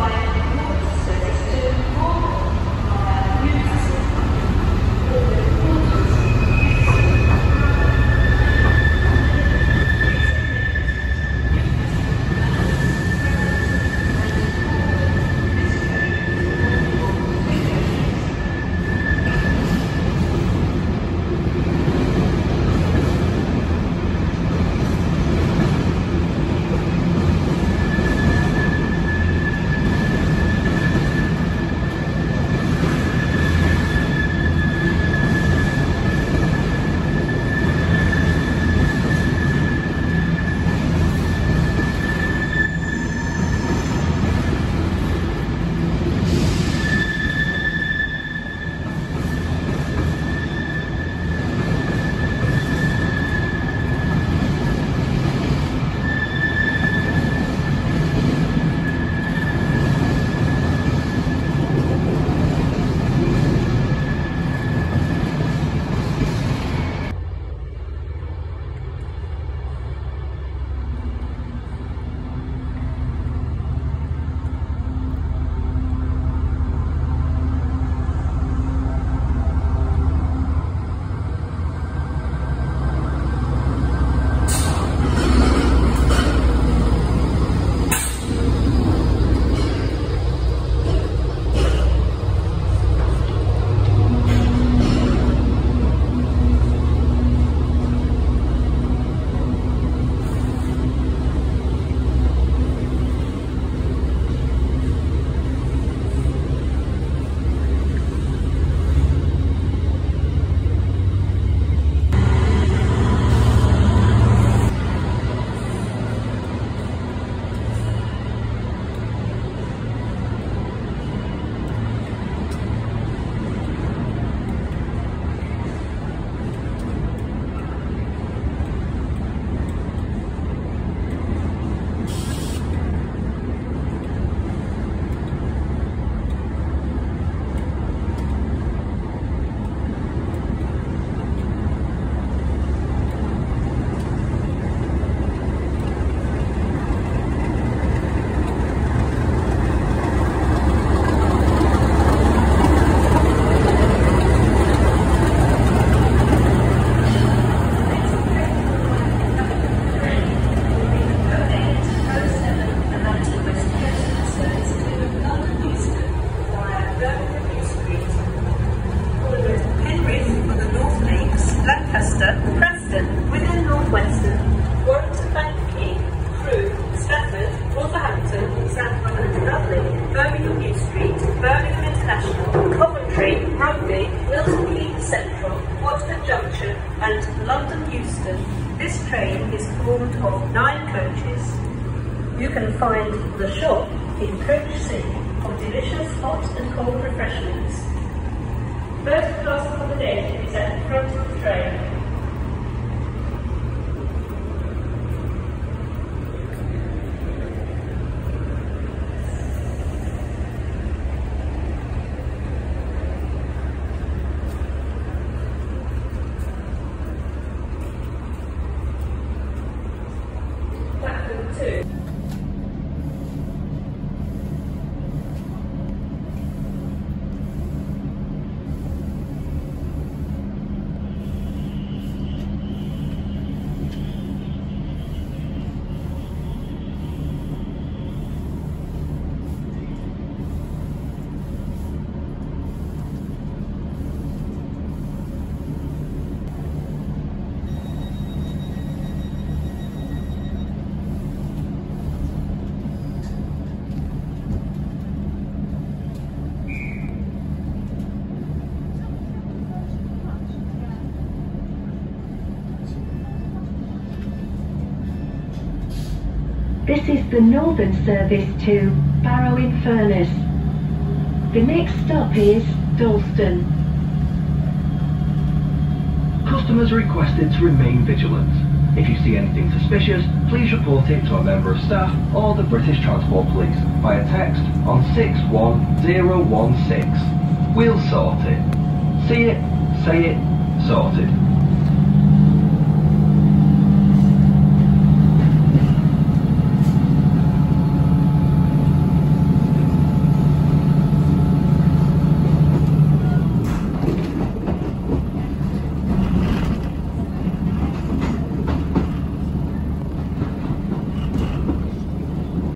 Bye. And London Euston, this train is formed of nine coaches. You can find the shop in Coach C for delicious hot and cold refreshments. First class accommodation is at the front of the train. This is the northern service to Barrow in Furness. The next stop is Dalston. Customers are requested to remain vigilant. If you see anything suspicious, please report it to a member of staff or the British Transport Police via text on 61016. We'll sort it. See it, say it, sorted.